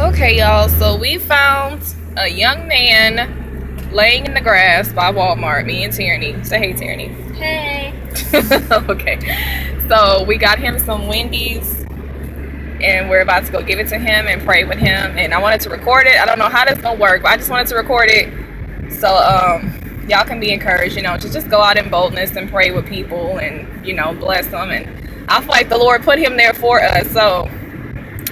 Okay, y'all. So we found a young man laying in the grass by Walmart. Me and Tierney. Say hey, Tierney. Hey. okay. So we got him some Wendy's, and we're about to go give it to him and pray with him. And I wanted to record it. I don't know how this gonna work, but I just wanted to record it so um, y'all can be encouraged. You know, to just go out in boldness and pray with people, and you know, bless them. And I feel like the Lord put him there for us. So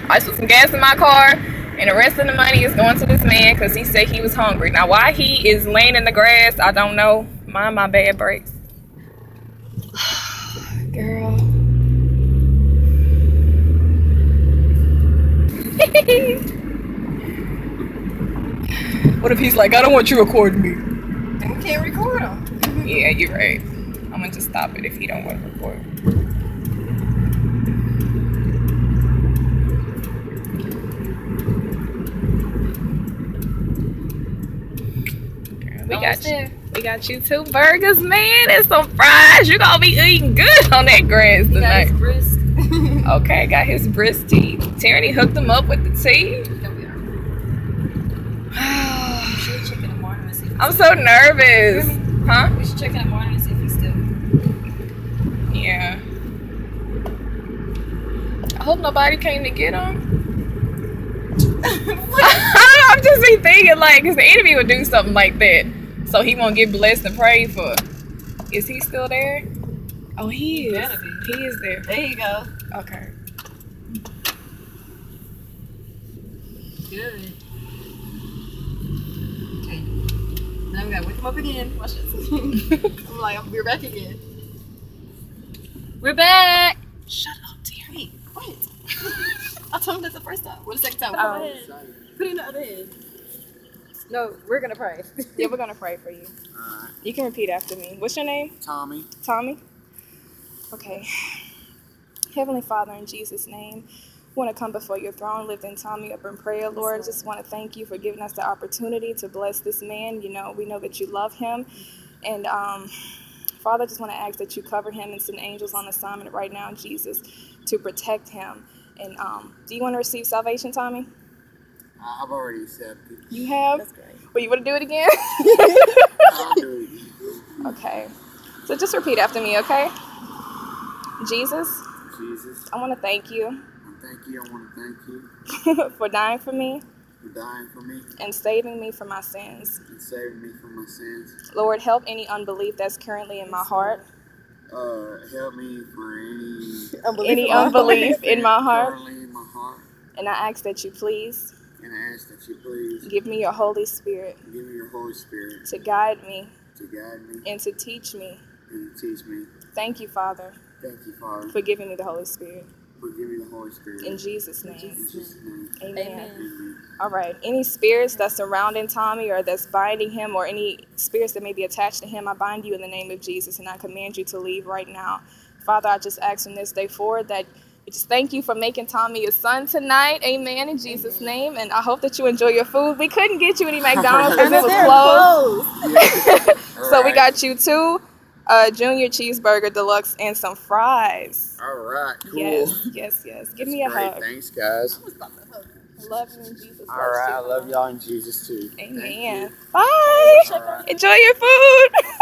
I just put some gas in my car and the rest of the money is going to this man because he said he was hungry. Now, why he is laying in the grass, I don't know. Mind my bad breaks. Girl. what if he's like, I don't want you recording me? We can't record him. Yeah, you're right. I'm gonna just stop it if he don't want to record. We got you. We got you two burgers, man, and some fries. You're gonna be eating good on that grass got tonight. his. Okay, got his brisk tea. Tierney hooked him up with the tea. There we are. We should check in the morning and see if he's I'm so nervous. Huh? We should check in the morning and see if he's still. Yeah. I hope nobody came to get him. I'm just be thinking like, cause the enemy would do something like that, so he won't get blessed and prayed for. Is he still there? Oh, he is. He is there. There you go. Okay. Good. Okay. Now we gotta wake him up again. Watch this. I'm like, we're back again. We're back. Shut up, Tierney. Wait, what? I told him that the first time. What the second time? Oh. Put it in the other hand. No, we're gonna pray. Yeah, we're gonna pray for you. Alright, You can repeat after me. What's your name? Tommy. Tommy? Okay. Heavenly Father, in Jesus' name, we want to come before your throne, lift lifting Tommy up in prayer, Lord. Just want to thank you for giving us the opportunity to bless this man. You know, we know that you love him. And um, Father, just want to ask that you cover him and send angels on assignment right now, Jesus, to protect him. And um, do you want to receive salvation, Tommy? I've already accepted. You have? That's great. Well, you want to do it again? I'll do it. okay. So just repeat after me, okay? Jesus, Jesus, I want to thank you thank you. I want to thank you for dying for me for dying for me and saving me from my sins. and saving me from my sins. Lord, help any unbelief that's currently in my heart, Uh, help me for any any unbelief in my heart, currently in my heart, and I ask that you please and I ask that you please give me your Holy Spirit give me your Holy Spirit to guide me to guide me and to teach me. and to teach me. Thank you, Father, Thank you, Father, for giving me the Holy Spirit. for giving me the Holy Spirit. In Jesus' In name, Jesus' name. amen. Amen. Amen. All right. Any spirits that's surrounding Tommy or that's binding him or any spirits that may be attached to him, I bind you in the name of Jesus and I command you to leave right now. Father, I just ask from this day forward that we just thank you for making Tommy your son tonight. Amen. In Jesus' name. And I hope that you enjoy your food. We couldn't get you any McDonald's because it was closed. So we got you two uh, junior cheeseburger deluxe and some fries. All right, cool. Yes, yes, yes. Give That's me a great. hug. Thanks, guys. Love you in Jesus. All loves you. I love y'all in Jesus too. Amen. Bye. Right. Enjoy your food.